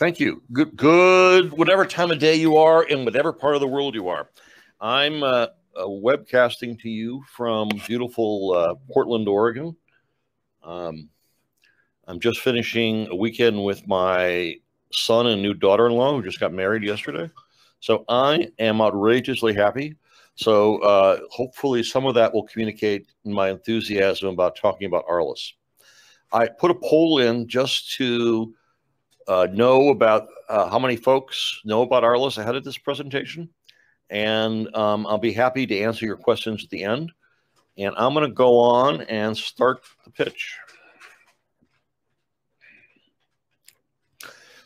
Thank you. Good, good, whatever time of day you are in whatever part of the world you are. I'm uh, uh, webcasting to you from beautiful uh, Portland, Oregon. Um, I'm just finishing a weekend with my son and new daughter in law who just got married yesterday. So I am outrageously happy. So uh, hopefully, some of that will communicate my enthusiasm about talking about Arliss. I put a poll in just to uh, know about uh, how many folks know about Arliss ahead of this presentation. And um, I'll be happy to answer your questions at the end. And I'm going to go on and start the pitch.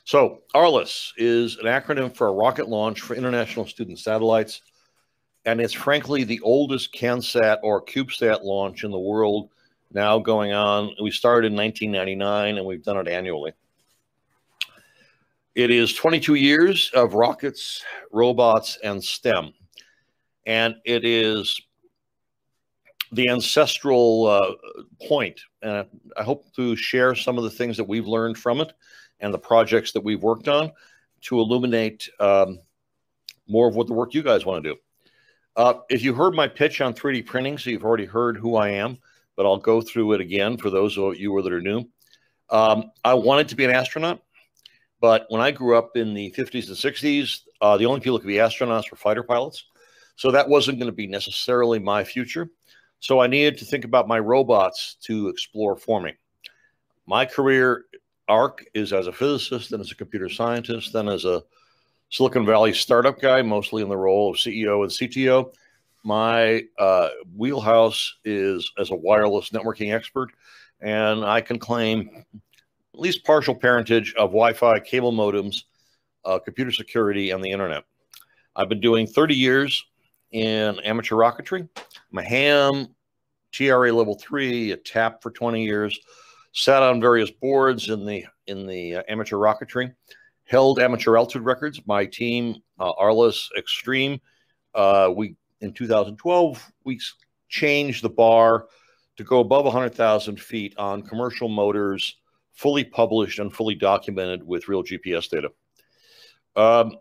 So ARLISS is an acronym for a rocket launch for international student satellites. And it's frankly the oldest CanSat or CubeSat launch in the world now going on. We started in 1999 and we've done it annually. It is 22 years of rockets, robots, and STEM. And it is the ancestral uh, point. And I hope to share some of the things that we've learned from it and the projects that we've worked on to illuminate um, more of what the work you guys want to do. Uh, if you heard my pitch on 3D printing, so you've already heard who I am, but I'll go through it again for those of you that are new. Um, I wanted to be an astronaut. But when I grew up in the 50s and 60s, uh, the only people who could be astronauts were fighter pilots. So that wasn't going to be necessarily my future. So I needed to think about my robots to explore for me. My career arc is as a physicist, then as a computer scientist, then as a Silicon Valley startup guy, mostly in the role of CEO and CTO. My uh, wheelhouse is as a wireless networking expert, and I can claim at least partial parentage of Wi-Fi, cable modems, uh, computer security, and the internet. I've been doing 30 years in amateur rocketry. I'm a ham, TRA level three, a TAP for 20 years, sat on various boards in the in the uh, amateur rocketry, held amateur altitude records. My team, uh, Arliss Extreme, uh, we in 2012 we changed the bar to go above 100,000 feet on commercial motors fully published and fully documented with real GPS data. Um,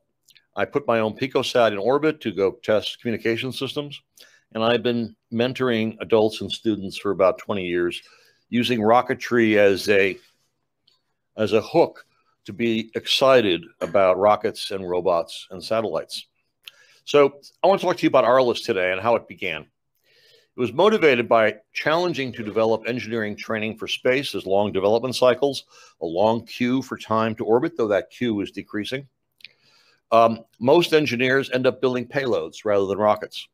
I put my own PicoSat in orbit to go test communication systems. And I've been mentoring adults and students for about 20 years using rocketry as a, as a hook to be excited about rockets and robots and satellites. So I want to talk to you about Arliss today and how it began. It was motivated by challenging to develop engineering training for space as long development cycles, a long queue for time to orbit, though that queue is decreasing. Um, most engineers end up building payloads rather than rockets.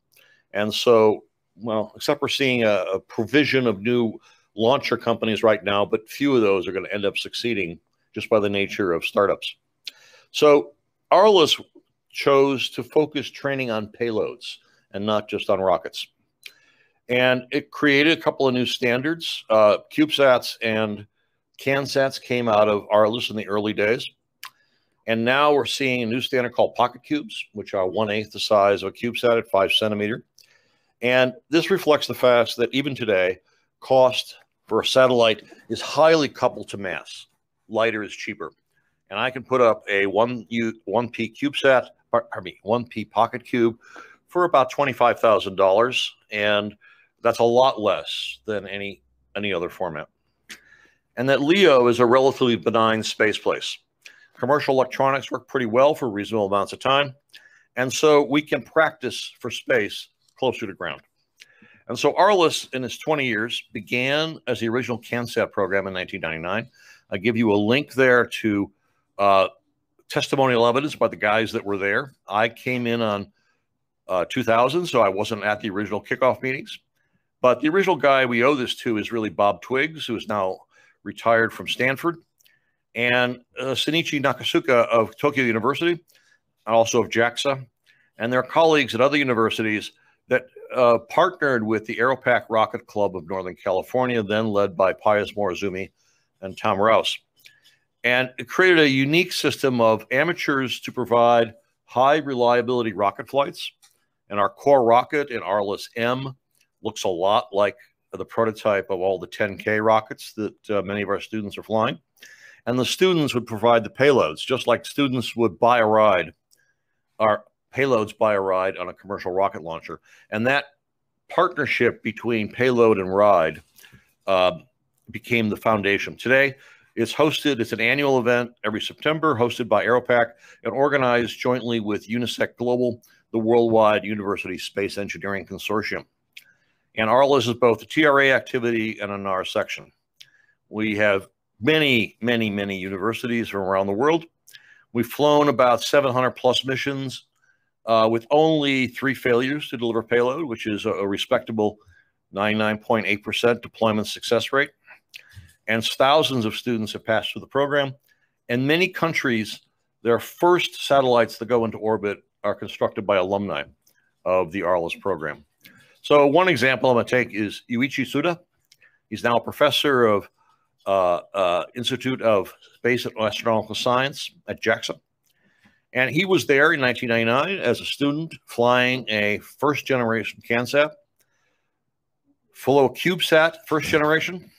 And so, well, except we're seeing a, a provision of new launcher companies right now, but few of those are going to end up succeeding just by the nature of startups. So Arliss chose to focus training on payloads and not just on rockets and it created a couple of new standards. Uh, CubeSats and CanSats came out of Arliss in the early days. And now we're seeing a new standard called Pocket Cubes, which are one eighth the size of a CubeSat at five centimeter. And this reflects the fact that even today, cost for a satellite is highly coupled to mass. Lighter is cheaper. And I can put up a one U, 1P CubeSat, pardon me, 1P Pocket Cube for about $25,000. And that's a lot less than any any other format. And that LEO is a relatively benign space place. Commercial electronics work pretty well for reasonable amounts of time. And so we can practice for space closer to ground. And so Arliss, in its 20 years, began as the original CanSat program in 1999. I give you a link there to uh, testimonial evidence by the guys that were there. I came in on uh, 2000, so I wasn't at the original kickoff meetings. But the original guy we owe this to is really Bob Twiggs, who is now retired from Stanford, and uh, Nakasuka of Tokyo University, and also of JAXA, and their colleagues at other universities that uh, partnered with the Aeropac Rocket Club of Northern California, then led by Pius Morozumi and Tom Rouse. And it created a unique system of amateurs to provide high reliability rocket flights. And our core rocket in Arliss M looks a lot like the prototype of all the 10K rockets that uh, many of our students are flying. and the students would provide the payloads, just like students would buy a ride, or payloads buy a ride on a commercial rocket launcher. And that partnership between payload and ride uh, became the foundation. Today, it's hosted, it's an annual event every September, hosted by Aeropac and organized jointly with UNISEC Global, the Worldwide University Space Engineering Consortium. And ARLISS is both a TRA activity and an NAR section. We have many, many, many universities from around the world. We've flown about 700 plus missions uh, with only three failures to deliver payload, which is a, a respectable 99.8% deployment success rate. And thousands of students have passed through the program. And many countries, their first satellites that go into orbit are constructed by alumni of the ARLISS program. So one example I'm going to take is Yuichi Tsuda. He's now a professor of uh, uh, Institute of Space and Astronautical Science at JAXA. And he was there in 1999 as a student flying a first generation CanSat, flew CubeSat first generation,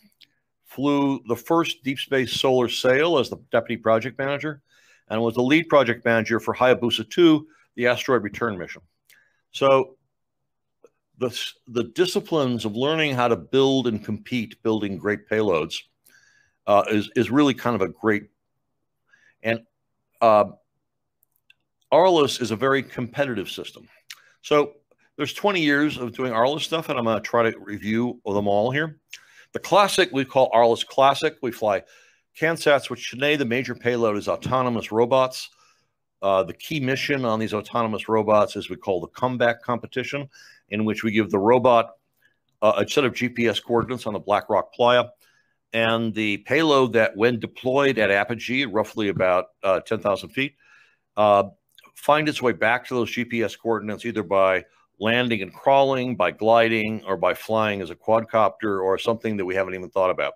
flew the first deep space solar sail as the deputy project manager, and was the lead project manager for Hayabusa 2, the asteroid return mission. So the, the disciplines of learning how to build and compete, building great payloads, uh, is, is really kind of a great, and uh, is a very competitive system. So there's 20 years of doing ARLISS stuff, and I'm going to try to review them all here. The classic we call ARLISS Classic. We fly CanSats, which today the major payload is autonomous robots. Uh, the key mission on these autonomous robots is we call the comeback competition, in which we give the robot uh, a set of GPS coordinates on the Black Rock Playa, and the payload that, when deployed at apogee, roughly about uh, 10,000 feet, uh, find its way back to those GPS coordinates either by landing and crawling, by gliding, or by flying as a quadcopter or something that we haven't even thought about.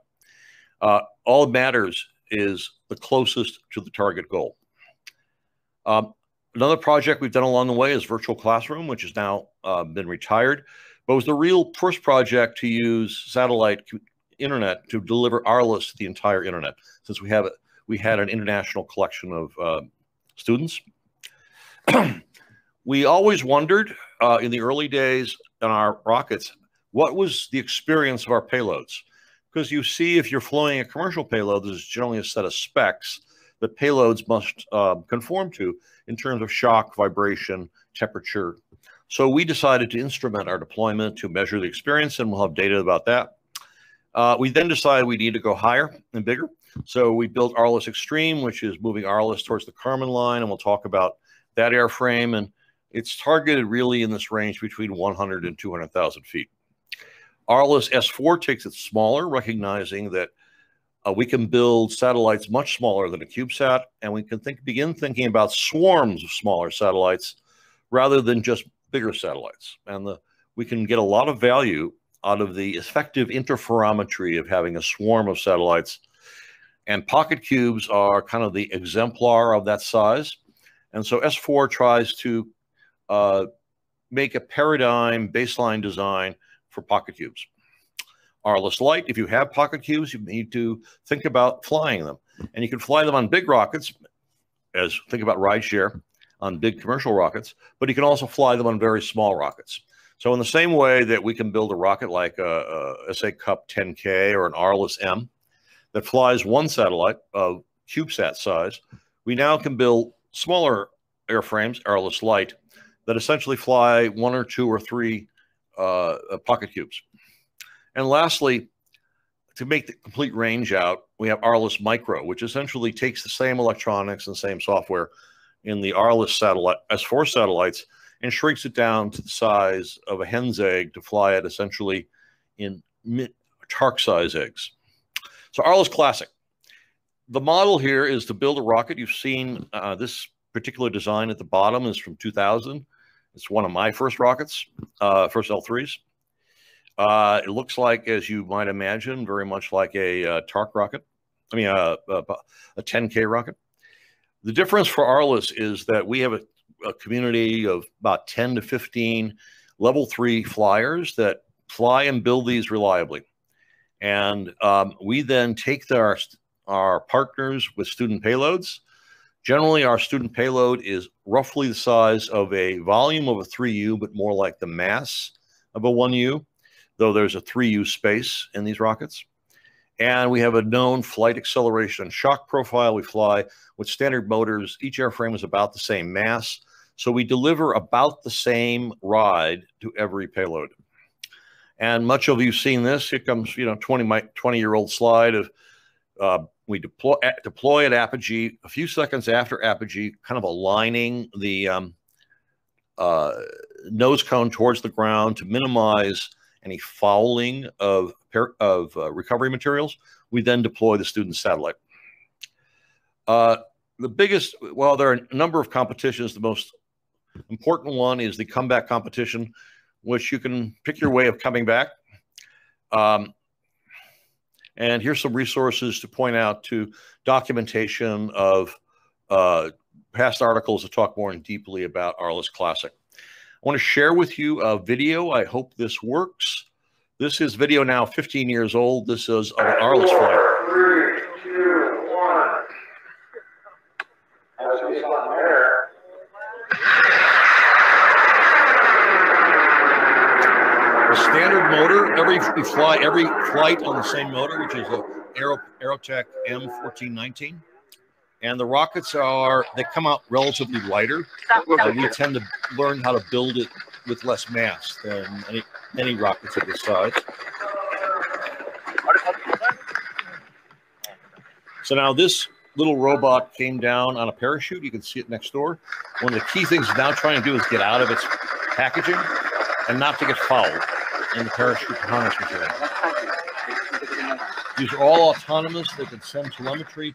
Uh, all that matters is the closest to the target goal. Um, another project we've done along the way is Virtual Classroom, which has now uh, been retired, but was the real first project to use satellite internet to deliver ARLISS to the entire internet, since we have we had an international collection of uh, students. we always wondered uh, in the early days on our rockets, what was the experience of our payloads? Because you see, if you're flying a commercial payload, there's generally a set of specs that payloads must uh, conform to in terms of shock, vibration, temperature. So we decided to instrument our deployment to measure the experience, and we'll have data about that. Uh, we then decided we need to go higher and bigger. So we built ARLISS Extreme, which is moving ARLISS towards the Kármán line, and we'll talk about that airframe. And it's targeted really in this range between 100 and 200,000 feet. ARLISS S4 takes it smaller, recognizing that uh, we can build satellites much smaller than a CubeSat, and we can think, begin thinking about swarms of smaller satellites rather than just bigger satellites. And the, we can get a lot of value out of the effective interferometry of having a swarm of satellites. And pocket cubes are kind of the exemplar of that size. And so S4 tries to uh, make a paradigm baseline design for pocket cubes. ARLISS Light, if you have pocket cubes, you need to think about flying them. And you can fly them on big rockets, as think about rideshare on big commercial rockets, but you can also fly them on very small rockets. So in the same way that we can build a rocket like a, a SA Cup 10K or an ARLISS M that flies one satellite of CubeSat size, we now can build smaller airframes, ARLISS Light, that essentially fly one or two or three uh, pocket cubes. And lastly, to make the complete range out, we have ARLISS Micro, which essentially takes the same electronics and same software in the ARLISS satellite S4 satellites and shrinks it down to the size of a hen's egg to fly it essentially in TARC size eggs. So ARLISS Classic. The model here is to build a rocket. You've seen uh, this particular design at the bottom is from 2000. It's one of my first rockets, uh, first L3s. Uh, it looks like, as you might imagine, very much like a uh, TARC rocket. I mean, uh, a, a 10K rocket. The difference for ARLISS is that we have a, a community of about 10 to 15 level three flyers that fly and build these reliably. And um, we then take our, are partners with student payloads. Generally, our student payload is roughly the size of a volume of a 3U, but more like the mass of a 1U, though there's a 3U space in these rockets. And we have a known flight acceleration shock profile. We fly with standard motors. Each airframe is about the same mass. So we deliver about the same ride to every payload. And much of you've seen this. Here comes, you know, 20, my 20 year old slide of uh, we deploy, deploy at apogee a few seconds after apogee, kind of aligning the um, uh, nose cone towards the ground to minimize any fouling of, of uh, recovery materials. We then deploy the student satellite. Uh, the biggest, well, there are a number of competitions. The most important one is the comeback competition, which you can pick your way of coming back. Um, and here's some resources to point out to documentation of uh, past articles that talk more deeply about ARLISS Classic. I want to share with you a video. I hope this works. This is video now 15 years old. This is an ARLISS flight. Three, two, one. A standard motor. Every we fly every flight on the same motor, which is a Aero, Aerotech M1419. And the rockets are they come out relatively lighter. We tend to learn how to build it with less mass than any any rockets of this size. So now this little robot came down on a parachute. You can see it next door. One of the key things it's now trying to do is get out of its packaging and not to get fouled in the parachute harness material. These are all autonomous. They can send telemetry,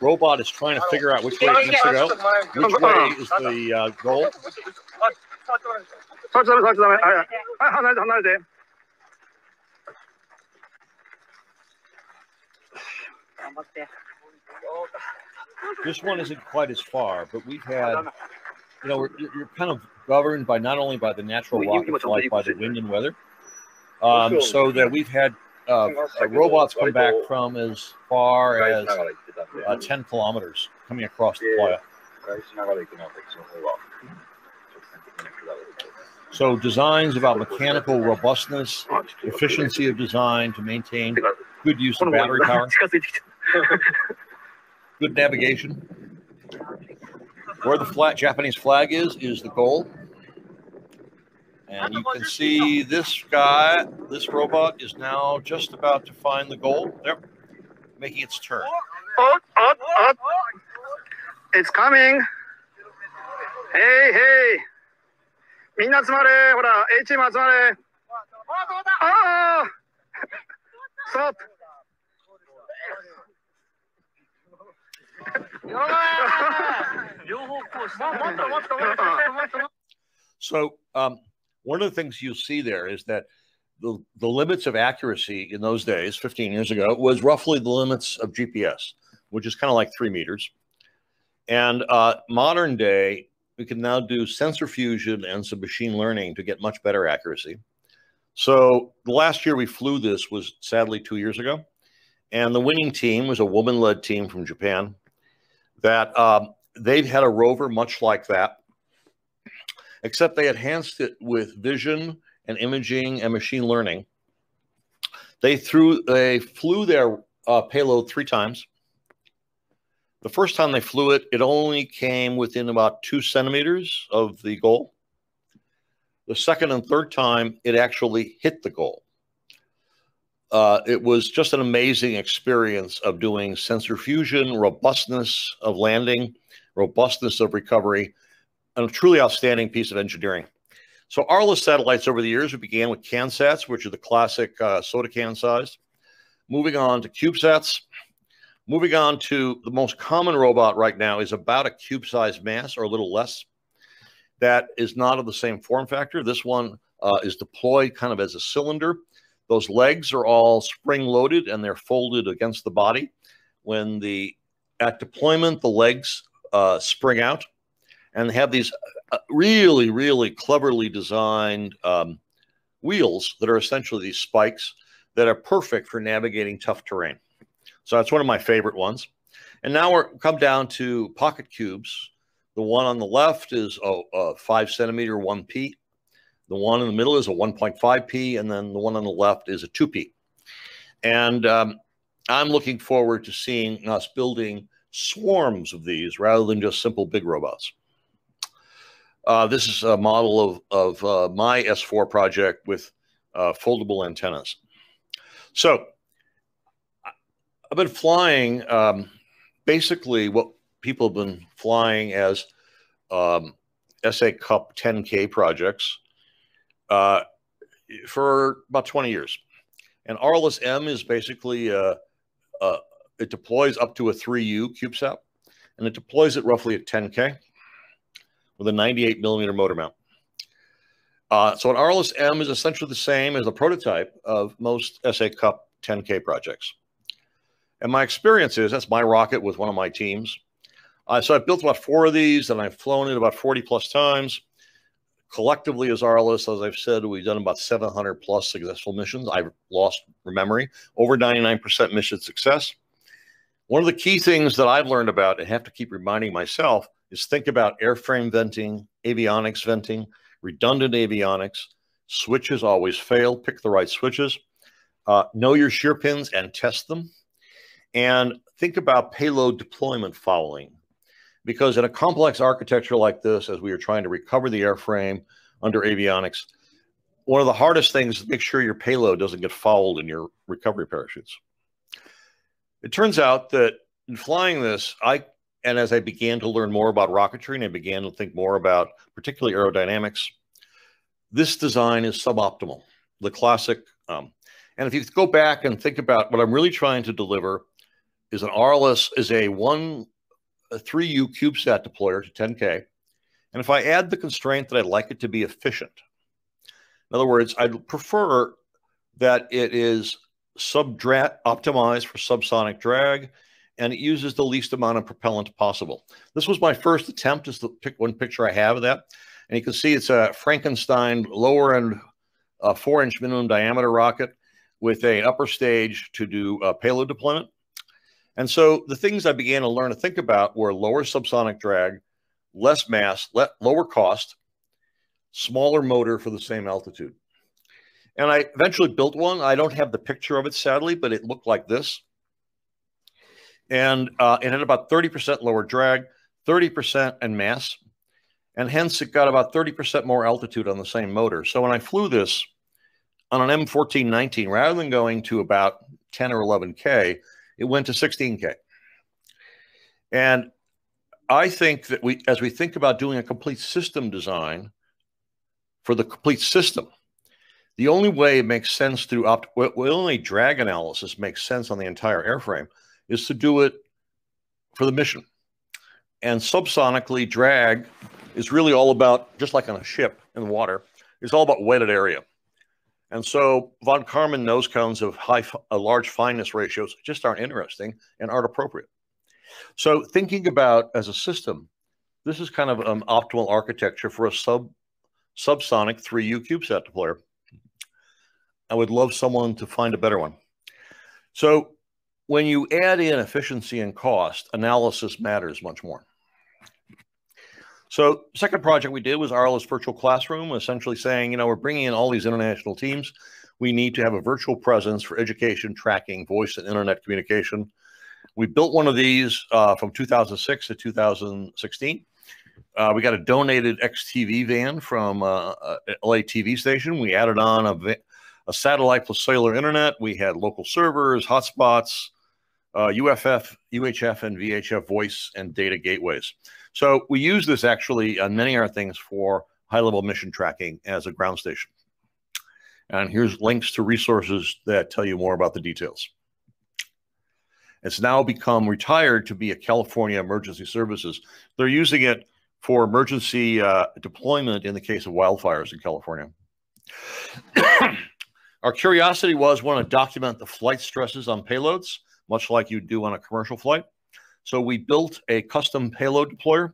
robot is trying to figure out which way it needs to go. Which way is the uh, goal? This one isn't quite as far, but we've had, you know, you're kind of governed by not only by the natural rock of life, by the wind and weather, um, so that we've had uh, robots come back from as far as uh, 10 kilometers coming across the playa. So designs about mechanical robustness, efficiency of design to maintain good use of battery power, good navigation. Where the flat Japanese flag is is the goal. And you can see this guy, this robot is now just about to find the goal. There, making its turn. お、お、お。It's coming. Hey, hey. みんな集まれ。ほら、A チーム集まれ。ああ。ストップ。両方こうした。もっともっともっともっともっと。 So um, one of the things you'll see there is that the, the limits of accuracy in those days, 15 years ago, was roughly the limits of GPS, which is kind of like three meters. And uh, modern day, we can now do sensor fusion and some machine learning to get much better accuracy. So the last year we flew this was sadly two years ago. And the winning team was a woman led team from Japan that um, they've had a rover much like that except they enhanced it with vision and imaging and machine learning. They threw they flew their uh, payload three times. The first time they flew it, it only came within about two centimeters of the goal. The second and third time, it actually hit the goal. Uh, it was just an amazing experience of doing sensor fusion, robustness of landing, robustness of recovery, a truly outstanding piece of engineering. So Arliss satellites over the years, we began with CanSats, which are the classic uh, soda can size. Moving on to CubeSats. Moving on to the most common robot right now is about a cube-sized mass or a little less. That is not of the same form factor. This one uh, is deployed kind of as a cylinder. Those legs are all spring-loaded and they're folded against the body. When the at deployment, the legs uh, spring out and have these uh, really, really cleverly designed um, wheels that are essentially these spikes that are perfect for navigating tough terrain. So that's one of my favorite ones. And now we're come down to pocket cubes. The one on the left is a, a five centimeter 1P. The one in the middle is a 1.5P, and then the one on the left is a 2P. And um, I'm looking forward to seeing us building swarms of these rather than just simple big robots. Uh, this is a model of, of uh, my S4 project with uh, foldable antennas. So I've been flying um, basically what people have been flying as um, SA Cup 10K projects uh, for about 20 years. And ARLISS M is basically, a, a, it deploys up to a 3U CubeSat, and it deploys it roughly at 10K with a 98 millimeter motor mount. Uh, so an ARLISS M is essentially the same as the prototype of most SA Cup 10K projects. And my experience is that's my rocket with one of my teams. Uh, so I've built about four of these and I've flown it about 40 plus times. Collectively, as ARLISS, as I've said, we've done about 700 plus successful missions. I've lost memory, over 99% mission success. One of the key things that I've learned about and have to keep reminding myself is think about airframe venting, avionics venting, redundant avionics. Switches always fail. Pick the right switches. Uh, know your shear pins and test them. And think about payload deployment following. Because in a complex architecture like this, as we are trying to recover the airframe under avionics, one of the hardest things is make sure your payload doesn't get fouled in your recovery parachutes. It turns out that in flying this, I and as I began to learn more about rocketry and I began to think more about particularly aerodynamics, this design is suboptimal. The classic, um, and if you go back and think about what I'm really trying to deliver, is an ARLISS is a one a 3U CubeSat deployer to 10K. And if I add the constraint that I'd like it to be efficient, in other words, I'd prefer that it is sub optimized for subsonic drag and it uses the least amount of propellant possible. This was my first attempt, is the pick, one picture I have of that. And you can see it's a Frankenstein lower end uh, four inch minimum diameter rocket with an upper stage to do uh, payload deployment. And so the things I began to learn to think about were lower subsonic drag, less mass, lower cost, smaller motor for the same altitude. And I eventually built one. I don't have the picture of it, sadly, but it looked like this and uh, it had about 30% lower drag, 30% in mass, and hence it got about 30% more altitude on the same motor. So when I flew this on an M1419, rather than going to about 10 or 11K, it went to 16K. And I think that we, as we think about doing a complete system design for the complete system, the only way it makes sense through opt, well, only drag analysis makes sense on the entire airframe is to do it for the mission. And subsonically, drag is really all about, just like on a ship in the water, it's all about wetted area. And so von Karman nose cones of high, large fineness ratios just aren't interesting and aren't appropriate. So thinking about as a system, this is kind of an optimal architecture for a sub subsonic 3U CubeSat deployer. I would love someone to find a better one. So when you add in efficiency and cost, analysis matters much more. So second project we did was ARLISS Virtual Classroom, essentially saying, you know, we're bringing in all these international teams. We need to have a virtual presence for education, tracking, voice, and internet communication. We built one of these uh, from 2006 to 2016. Uh, we got a donated XTV van from uh, uh LA TV station. We added on a, a satellite plus cellular internet. We had local servers, hotspots, uh, UFF, UHF, and VHF voice and data gateways. So we use this actually on many of our things for high-level mission tracking as a ground station. And here's links to resources that tell you more about the details. It's now become retired to be a California Emergency Services. They're using it for emergency uh, deployment in the case of wildfires in California. Our curiosity was want to document the flight stresses on payloads, much like you do on a commercial flight. So we built a custom payload deployer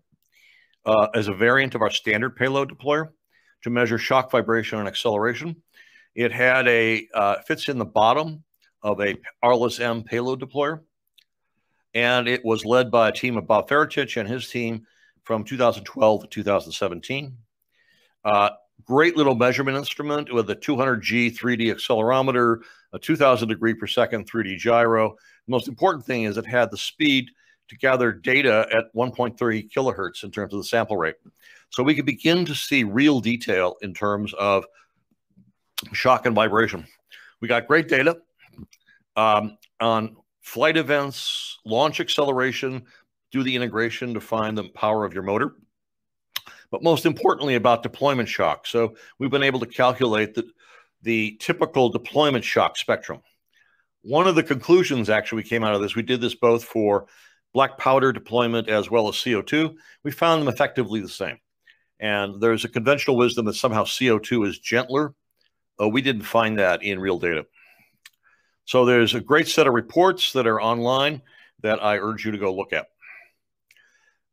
uh, as a variant of our standard payload deployer to measure shock vibration and acceleration. It had a uh, fits in the bottom of a ARLISS M payload deployer, and it was led by a team of Bob Feretich and his team from 2012 to 2017. Uh, great little measurement instrument with a 200G 3D accelerometer, a 2000 degree per second 3D gyro. The most important thing is it had the speed to gather data at 1.3 kilohertz in terms of the sample rate. So we could begin to see real detail in terms of shock and vibration. We got great data um, on flight events, launch acceleration, do the integration to find the power of your motor but most importantly about deployment shock. So we've been able to calculate the, the typical deployment shock spectrum. One of the conclusions actually came out of this, we did this both for black powder deployment as well as CO2. We found them effectively the same. And there's a conventional wisdom that somehow CO2 is gentler. Uh, we didn't find that in real data. So there's a great set of reports that are online that I urge you to go look at.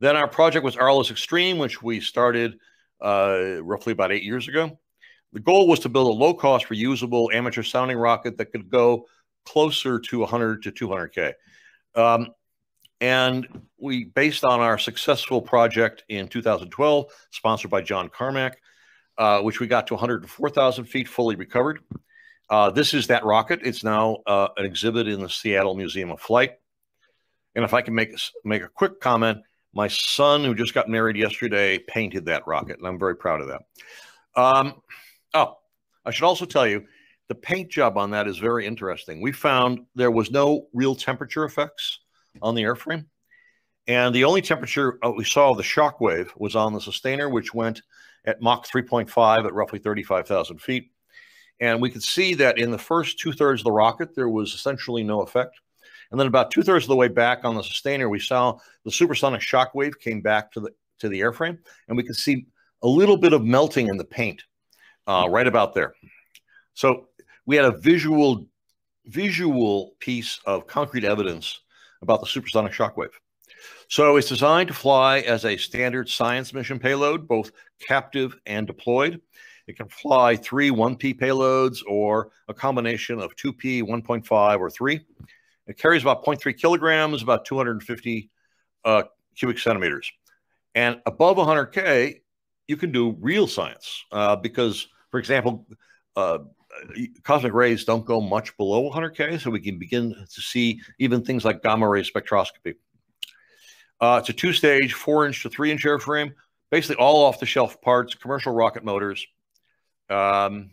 Then our project was ARLISS Extreme, which we started uh, roughly about eight years ago. The goal was to build a low cost, reusable amateur sounding rocket that could go closer to 100 to 200K. Um, and we, based on our successful project in 2012, sponsored by John Carmack, uh, which we got to 104,000 feet fully recovered. Uh, this is that rocket. It's now uh, an exhibit in the Seattle Museum of Flight. And if I can make, make a quick comment, my son, who just got married yesterday, painted that rocket, and I'm very proud of that. Um, oh, I should also tell you, the paint job on that is very interesting. We found there was no real temperature effects on the airframe. And the only temperature uh, we saw the shock wave was on the sustainer, which went at Mach 3.5 at roughly 35,000 feet. And we could see that in the first two thirds of the rocket, there was essentially no effect. And then about two thirds of the way back on the sustainer, we saw the supersonic shock wave came back to the to the airframe, and we could see a little bit of melting in the paint uh, right about there. So we had a visual visual piece of concrete evidence about the supersonic shock wave. So it's designed to fly as a standard science mission payload, both captive and deployed. It can fly three 1P payloads or a combination of 2P, 1.5, or 3. It carries about 0.3 kilograms, about 250 uh, cubic centimeters. And above 100K, you can do real science uh, because, for example, uh, cosmic rays don't go much below 100K, so we can begin to see even things like gamma ray spectroscopy. Uh, it's a two stage, four inch to three inch airframe, basically all off the shelf parts, commercial rocket motors. Um,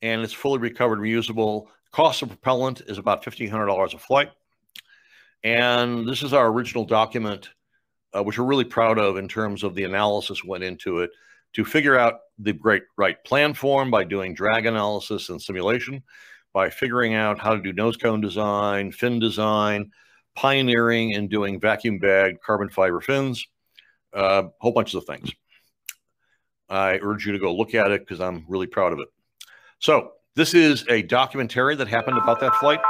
and it's fully recovered, reusable. Cost of propellant is about $1,500 a flight. And this is our original document, uh, which we're really proud of in terms of the analysis went into it to figure out the great right plan form by doing drag analysis and simulation, by figuring out how to do nose cone design, fin design, pioneering and doing vacuum bag carbon fiber fins, a uh, whole bunch of things. I urge you to go look at it because I'm really proud of it. So this is a documentary that happened about that flight.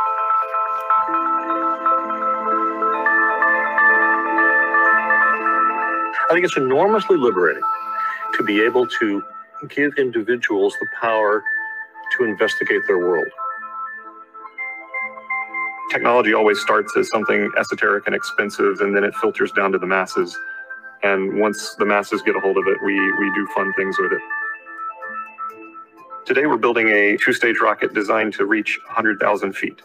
I think it's enormously liberating to be able to give individuals the power to investigate their world. Technology always starts as something esoteric and expensive, and then it filters down to the masses. And once the masses get a hold of it, we, we do fun things with it. Today we're building a two-stage rocket designed to reach 100,000 feet.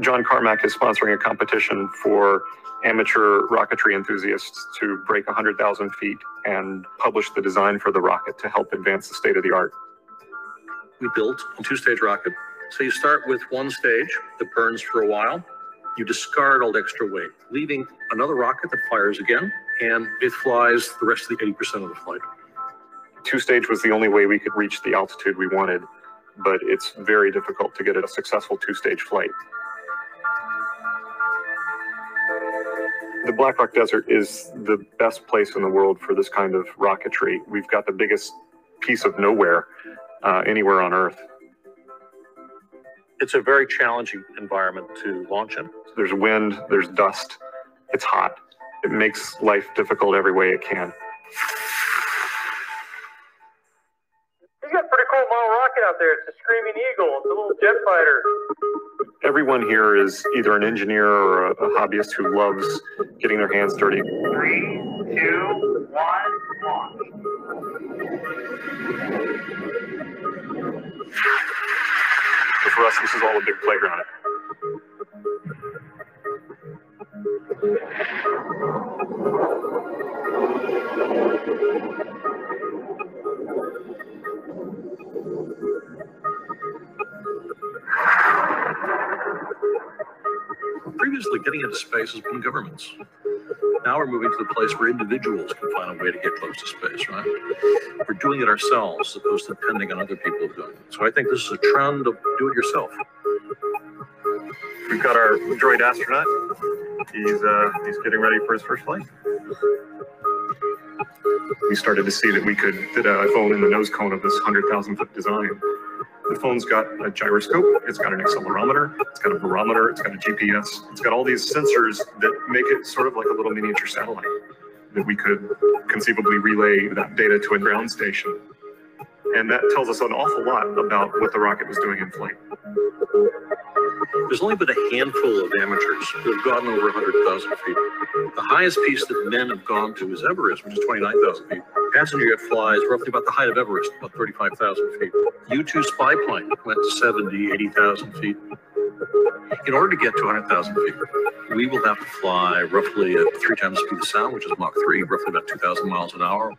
John Carmack is sponsoring a competition for amateur rocketry enthusiasts to break 100,000 feet and publish the design for the rocket to help advance the state of the art. We built a two-stage rocket. So you start with one stage that burns for a while. You discard all the extra weight, leaving another rocket that fires again, and it flies the rest of the 80% of the flight Two stage was the only way we could reach the altitude we wanted, but it's very difficult to get a successful two stage flight. The Black Rock Desert is the best place in the world for this kind of rocketry. We've got the biggest piece of nowhere uh, anywhere on Earth. It's a very challenging environment to launch in. There's wind, there's dust, it's hot. It makes life difficult every way it can. Rocket out there. It's a Screaming Eagle. It's a little jet fighter. Everyone here is either an engineer or a, a hobbyist who loves getting their hands dirty. Three, two, one, launch. For us, this is all a big playground. Previously, getting into space has been governments. Now we're moving to the place where individuals can find a way to get close to space, right? We're doing it ourselves as opposed to depending on other people doing it. So I think this is a trend of do it yourself. We've got our droid astronaut. He's uh, he's getting ready for his first flight. We started to see that we could fit a phone in the nose cone of this hundred thousand foot design. The phone's got a gyroscope, it's got an accelerometer, it's got a barometer, it's got a GPS, it's got all these sensors that make it sort of like a little miniature satellite that we could conceivably relay that data to a ground station. And that tells us an awful lot about what the rocket was doing in flight. There's only been a handful of amateurs who have gotten over 100,000 feet. The highest piece that men have gone to is Everest, which is 29,000 feet. Passenger jet flies roughly about the height of Everest, about 35,000 feet. U-2 spy plane went to 70, 80,000 feet. In order to get to 100,000 feet, we will have to fly roughly at three times the speed of sound, which is Mach 3, roughly about 2,000 miles an hour.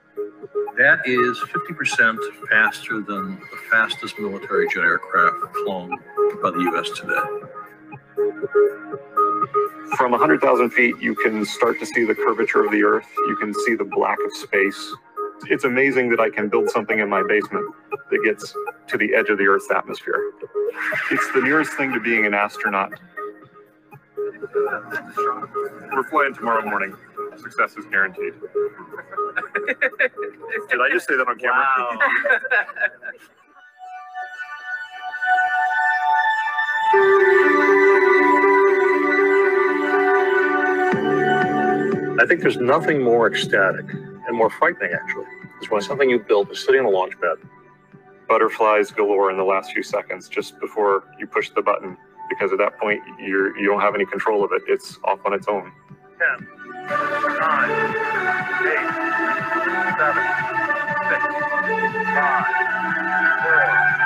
That is 50% faster than the fastest military jet aircraft flown by the U.S. today. From 100,000 feet, you can start to see the curvature of the Earth. You can see the black of space. It's amazing that I can build something in my basement that gets to the edge of the Earth's atmosphere. It's the nearest thing to being an astronaut. We're flying tomorrow morning. Success is guaranteed. Did I just say that on camera? Wow. I think there's nothing more ecstatic and more frightening, actually, is when something you built is sitting on a launch pad. Butterflies galore in the last few seconds just before you push the button, because at that point, you you don't have any control of it. It's off on its own. 10, 9, 8, 7, 6, 5, 4,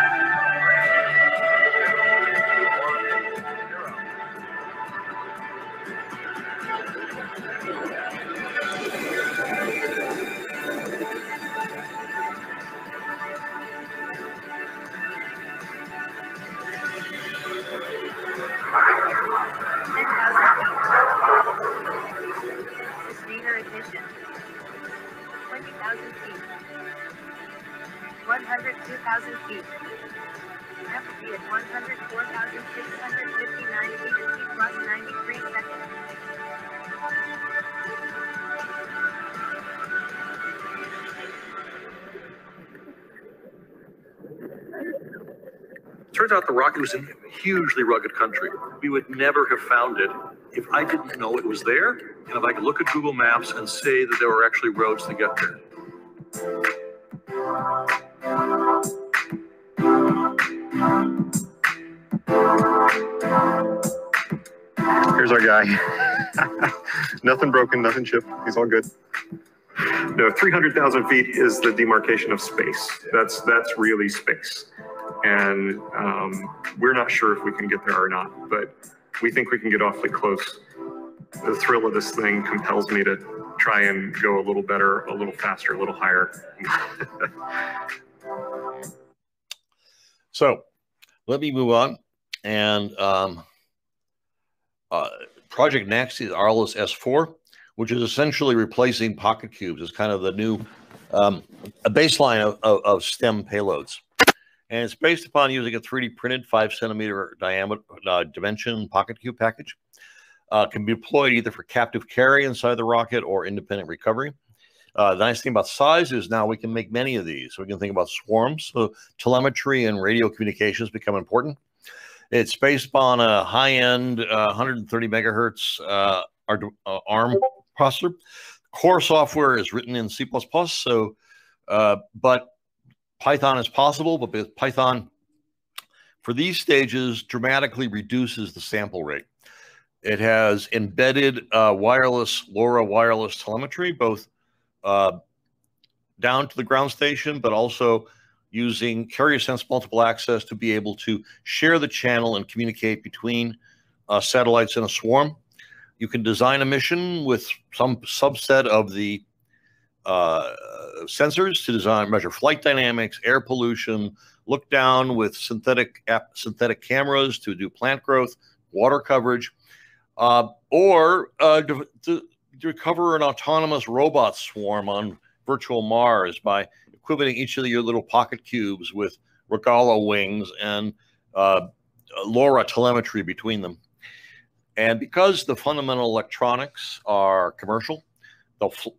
102,000 feet. FP at 104,659 feet at T plus 93 seconds. Turns out the rocket was in a hugely rugged country. We would never have found it if I didn't know it was there, and if I could look at Google Maps and say that there were actually roads to get there. Here's our guy. nothing broken, nothing chipped. He's all good. No, 300,000 feet is the demarcation of space. That's that's really space, and um, we're not sure if we can get there or not, but we think we can get awfully close. The thrill of this thing compels me to try and go a little better, a little faster, a little higher. So let me move on. And um, uh, Project Next is Arliss S4, which is essentially replacing Pocket Cubes as kind of the new um, a baseline of, of, of STEM payloads. And it's based upon using a 3D printed five centimeter diameter uh, dimension Pocket Cube package. uh, can be deployed either for captive carry inside the rocket or independent recovery. Uh, the nice thing about size is now we can make many of these. We can think about swarms. So telemetry and radio communications become important. It's based on a high-end uh, 130 megahertz uh, uh ARM processor. Core software is written in C++. So, uh, but Python is possible, but Python for these stages dramatically reduces the sample rate. It has embedded uh, wireless LoRa wireless telemetry, both uh, down to the ground station, but also using carrier sense multiple access to be able to share the channel and communicate between uh, satellites in a swarm. You can design a mission with some subset of the uh, sensors to design measure flight dynamics, air pollution, look down with synthetic synthetic cameras to do plant growth, water coverage, uh, or uh, to, to, recover an autonomous robot swarm on virtual Mars by equipping each of your little pocket cubes with Rogallo wings and uh, LoRa telemetry between them. And because the fundamental electronics are commercial,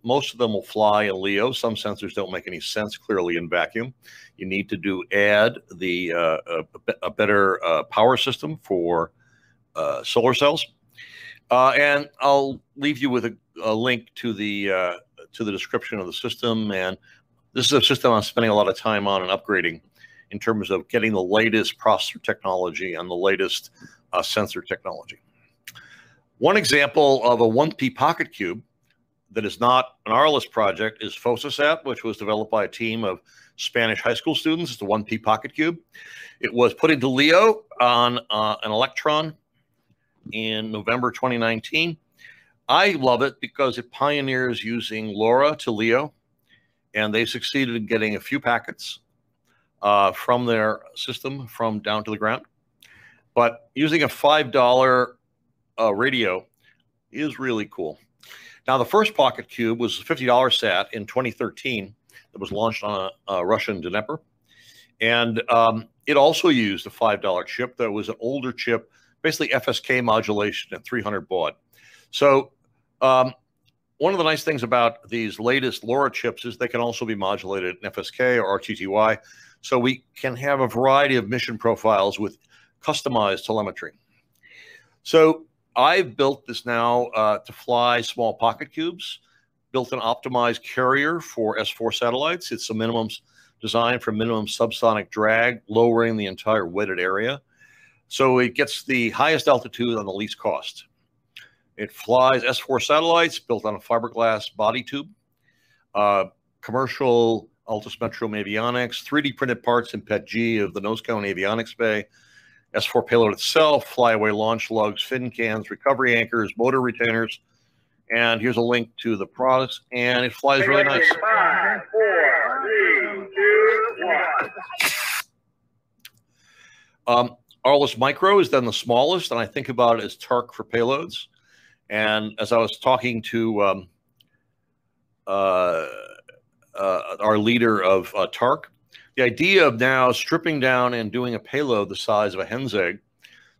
most of them will fly in LEO. Some sensors don't make any sense clearly in vacuum. You need to do add the uh, a, a, better uh, power system for uh, solar cells. Uh, and I'll leave you with a, a link to the uh, to the description of the system. And this is a system I'm spending a lot of time on and upgrading in terms of getting the latest processor technology and the latest uh, sensor technology. One example of a 1P pocket cube that is not an ARLISS project is FossaSat, which was developed by a team of Spanish high school students. It's a 1P pocket cube. It was put into LEO on uh, an Electron in November 2019. I love it because it pioneers using LoRa to LEO, and they succeeded in getting a few packets uh, from their system from down to the ground. But using a $5 uh, radio is really cool. Now, the first Pocket Cube was a $50 sat in 2013 that was launched on a, a Russian Dnepr. And um, it also used a $5 chip that was an older chip, basically FSK modulation at 300 baud. So um, one of the nice things about these latest LoRa chips is they can also be modulated in FSK or RTTY. So we can have a variety of mission profiles with customized telemetry. So I've built this now uh, to fly small pocket cubes, built an optimized carrier for S4 satellites. It's a minimum designed for minimum subsonic drag, lowering the entire wetted area. So it gets the highest altitude on the least cost. It flies S4 satellites built on a fiberglass body tube, uh, commercial Altus-Metrum avionics, 3D printed parts in PETG of the nose cone avionics bay, S4 payload itself, flyaway launch lugs, fin cans, recovery anchors, motor retainers. And here's a link to the products, and it flies really nice. Five, four, three, two, one. Um, ARLISS Micro is then the smallest, and I think about it as TARC for payloads. And as I was talking to um, uh, uh, our leader of uh, TARC, the idea of now stripping down and doing a payload the size of a hen's egg.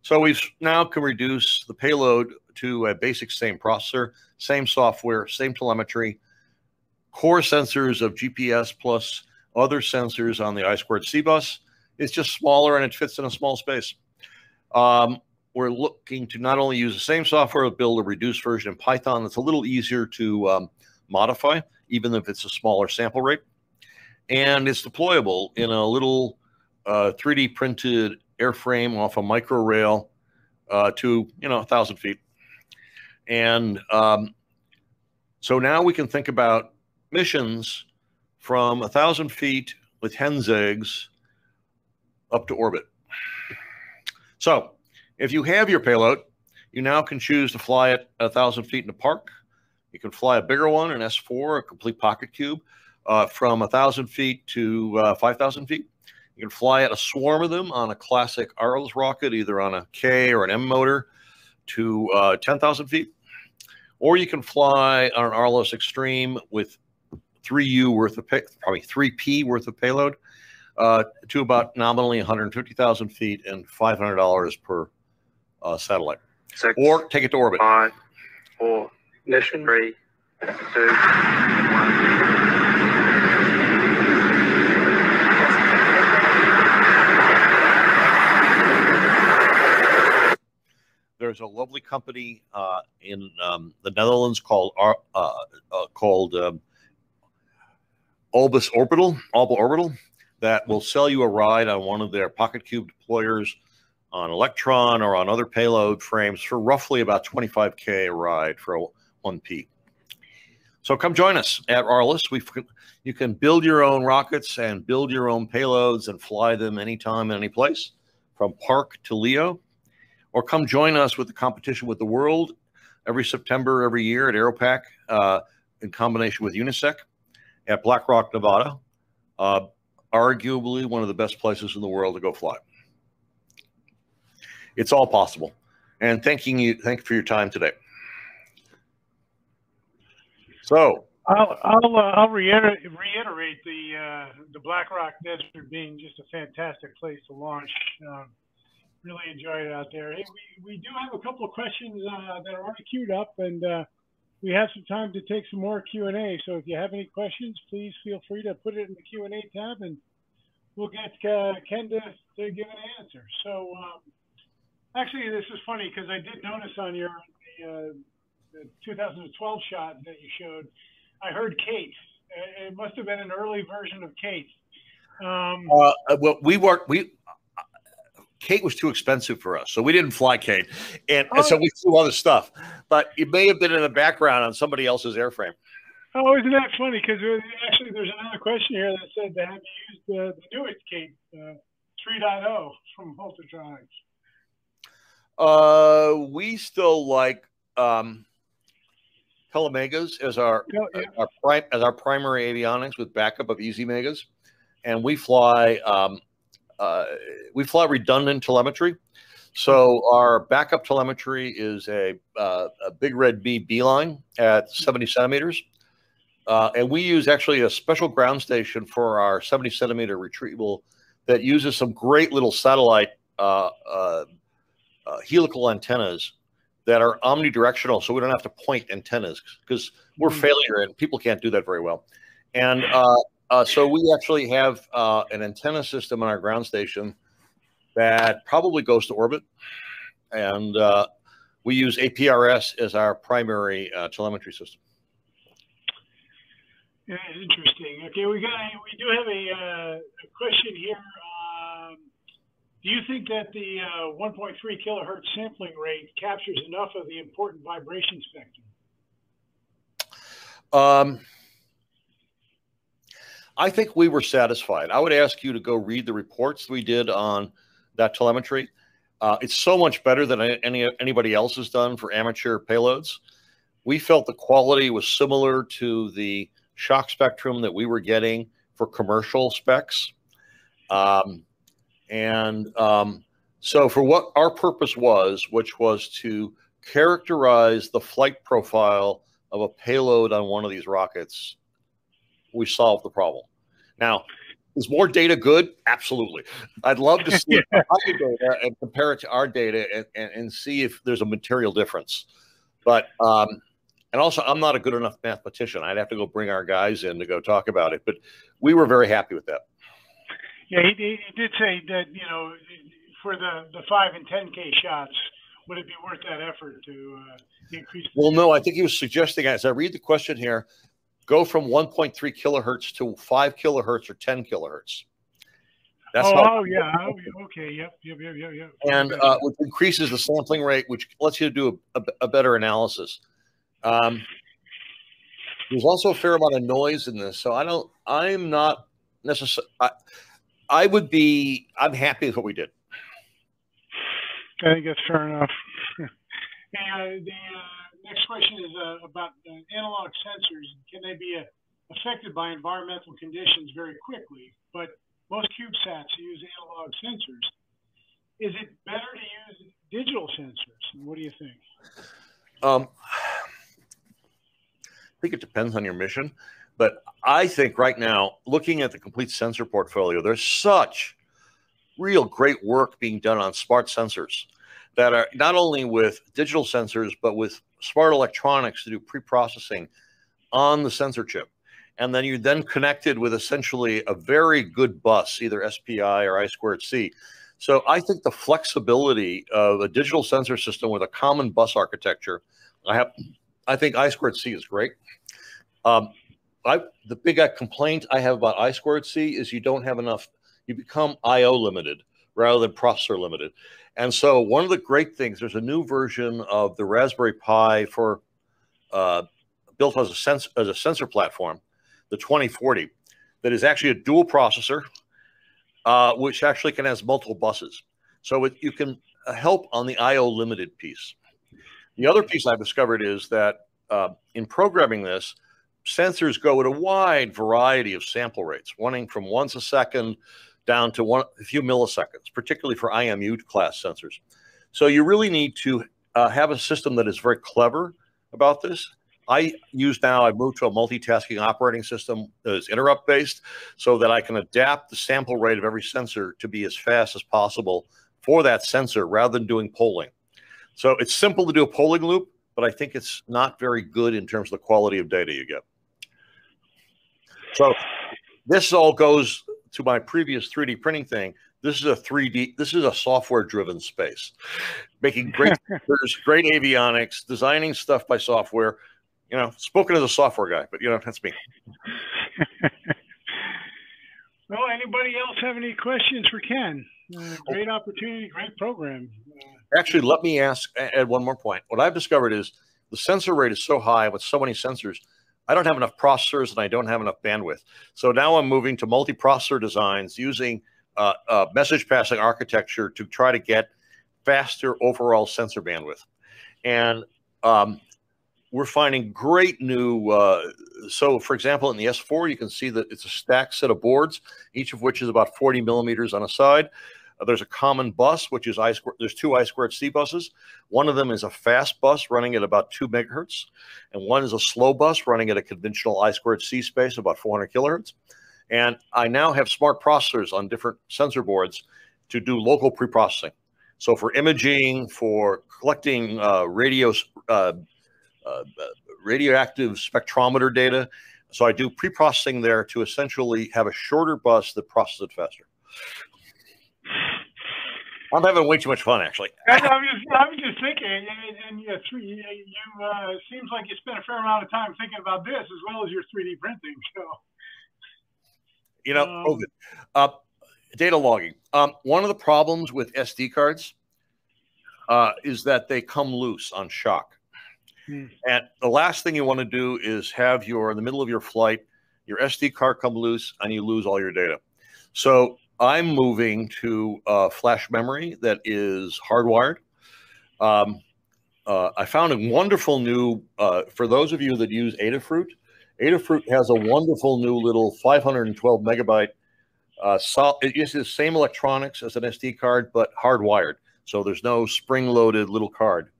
So we've now can reduce the payload to a basic same processor, same software, same telemetry, core sensors of GPS plus other sensors on the I squared C bus. It's just smaller and it fits in a small space. Um, we're looking to not only use the same software, but build a reduced version in Python that's a little easier to um, modify, even if it's a smaller sample rate and it's deployable in a little uh, 3D printed airframe off a micro rail uh, to you know a thousand feet. And um, so now we can think about missions from a thousand feet with hen's eggs up to orbit. So if you have your payload, you now can choose to fly it a thousand feet in a park. You can fly a bigger one, an S4, a complete pocket cube uh, from 1,000 feet to uh, 5,000 feet. You can fly at a swarm of them on a classic ARLISS rocket, either on a K or an M motor to uh, 10,000 feet. Or you can fly on an ARLISS Extreme with 3U worth of, pay, probably 3P worth of payload uh, to about nominally 150,000 feet and $500 per uh, satellite. six, or take it to orbit. five, four, Mission. three, two, one. There's a lovely company uh, in um, the Netherlands called uh, uh, called um, Albus Orbital, Alba Orbital, that will sell you a ride on one of their Pocket Cube deployers on Electron or on other payload frames for roughly about 25k a ride for a 1p. So come join us at ARLISS. We you can build your own rockets and build your own payloads and fly them anytime, any place, from Park to Leo or come join us with the competition with the world every September every year at Aeropac uh, in combination with Unisec at Black Rock, Nevada. Uh, arguably one of the best places in the world to go fly. It's all possible. And thanking you, thank you for your time today. So, I'll I'll, uh, I'll reiterate, reiterate the uh, the Black Rock Desert being just a fantastic place to launch. Um, really enjoyed it out there. Hey, we, we do have a couple of questions uh, that are already queued up, and uh, we have some time to take some more Q and A. So if you have any questions, please feel free to put it in the Q and A tab, and we'll get uh, Ken to, to give an answer. So um, actually, this is funny because I did notice on your the, the 2012 shot that you showed, I heard Kate. It must have been an early version of Kate. Um, uh, well, we worked, we, Kate was too expensive for us, so we didn't fly Kate, and, and so we flew other stuff. But it may have been in the background on somebody else's airframe. Oh, isn't that funny? Because actually, there's another question here that said they have used uh, the newest Kate uh, 3.0 from Multitronix. Uh, we still like um, Telemegas as our, Oh, yeah. our prime as our primary avionics with backup of Easy Megas, and we fly um, uh, we fly redundant telemetry. So our backup telemetry is a, uh, a Big Red Bee beeline at 70 centimeters. Uh, and we use actually a special ground station for our 70 centimeter retrieval that uses some great little satellite uh, uh, helical antennas that are omnidirectional. So we don't have to point antennas because we're failure and people can't do that very well. And uh, uh, so we actually have uh, an antenna system on our ground station that probably goes to orbit, and uh, we use APRS as our primary uh, telemetry system. Yeah, interesting. Okay, we got we do have a, uh, a question here. Do you think that the uh, 1.3 kilohertz sampling rate captures enough of the important vibration spectrum? Um, I think we were satisfied. I would ask you to go read the reports we did on that telemetry. Uh, it's so much better than any anybody else has done for amateur payloads. We felt the quality was similar to the shock spectrum that we were getting for commercial specs. Um, and um, so, for what our purpose was, which was to characterize the flight profile of a payload on one of these rockets, we solved the problem. Now, is more data good? Absolutely. I'd love to see our data and compare it to our data and, and, and see if there's a material difference. But um, and also, I'm not a good enough mathematician. I'd have to go bring our guys in to go talk about it. But we were very happy with that. Yeah, he, he did say that you know for the the five and ten k shots, would it be worth that effort to uh, increase? Well, no, I think he was suggesting, as I read the question here, go from 1.3 kilohertz to 5 kilohertz or 10 kilohertz. That's oh, how, oh, yeah. Oh, okay. Yep. Yep. Yep. Yep. Yep. and uh, which increases the sampling rate, which lets you do a, a, a better analysis. Um, there's also a fair amount of noise in this, so I don't. I'm not necessarily. I, would be. I'm happy with what we did. I think that's fair enough. and uh, the uh, next question is uh, about uh, analog sensors. Can they be uh, affected by environmental conditions very quickly? But most CubeSats use analog sensors. Is it better to use digital sensors? What do you think? Um, I think it depends on your mission, but I think right now, looking at the complete sensor portfolio, there's such real great work being done on smart sensors that are not only with digital sensors, but with smart electronics to do pre-processing on the sensor chip. And then you're then connected with essentially a very good bus, either SPI or I squared C. So I think the flexibility of a digital sensor system with a common bus architecture, I have, I think I squared C is great. Um, I, the big complaint I have about I squared C is you don't have enough, you become IO limited rather than processor limited. And so one of the great things, there's a new version of the Raspberry Pi for uh, built as a, as a sensor platform, the 2040, that is actually a dual processor, uh, which actually can has multiple buses. So it, you can uh, help on the IO limited piece. The other piece I've discovered is that uh, in programming this, sensors go at a wide variety of sample rates, running from once a second down to one, a few milliseconds, particularly for IMU class sensors. So you really need to uh, have a system that is very clever about this. I use now, I've moved to a multitasking operating system that is interrupt based so that I can adapt the sample rate of every sensor to be as fast as possible for that sensor rather than doing polling. So it's simple to do a polling loop, but I think it's not very good in terms of the quality of data you get. So this all goes to my previous 3D printing thing. This is a 3D, this is a software driven space. Making great great avionics, designing stuff by software. You know, spoken as a software guy, but you know, that's me. well, anybody else have any questions for Ken? Uh, great opportunity, great program. Actually, let me ask add one more point. What I've discovered is the sensor rate is so high with so many sensors I don't have enough processors and I don't have enough bandwidth. So now I'm moving to multi-processor designs using uh, uh, message passing architecture to try to get faster overall sensor bandwidth. And um, we're finding great new. Uh, so, for example, in the S4, you can see that it's a stacked set of boards, each of which is about 40 millimeters on a side. Uh, there's a common bus, which is I squared. There's two I squared C buses. One of them is a fast bus running at about two megahertz, and one is a slow bus running at a conventional I squared C space about 400 kilohertz. And I now have smart processors on different sensor boards to do local preprocessing. So for imaging, for collecting uh, radio, uh, uh, radioactive spectrometer data. So I do pre-processing there to essentially have a shorter bus that processes it faster. I'm having way too much fun, actually. I'm just, I'm just thinking, and, and you, you, you uh, seems like you spent a fair amount of time thinking about this as well as your 3D printing. So, you know, um, COVID, uh, data logging. Um, one of the problems with SD cards uh, is that they come loose on shock. Hmm. And the last thing you want to do is have your in the middle of your flight, your SD card come loose, and you lose all your data. So I'm moving to a flash memory that is hardwired. Um, uh, I found a wonderful new, uh, for those of you that use Adafruit, Adafruit has a wonderful new little 512 megabyte. Uh, sol- it uses the same electronics as an SD card, but hardwired. So there's no spring loaded little card.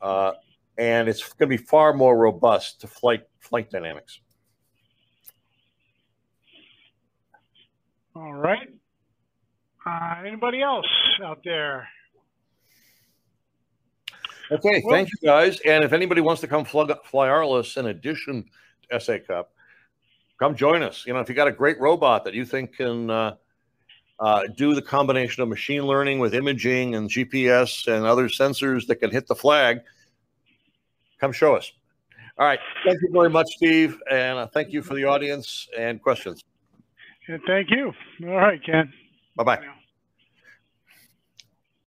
Uh, and it's going to be far more robust to flight flight dynamics. All right. Uh, anybody else out there? Okay, well, thank you guys. And if anybody wants to come fly, fly ARLISS in addition to SA Cup, come join us. You know, if you got a great robot that you think can uh, uh, do the combination of machine learning with imaging and GPS and other sensors that can hit the flag, come show us. All right. Thank you very much, Steve. And uh, thank you for the audience and questions. And thank you. All right, Ken. Bye bye.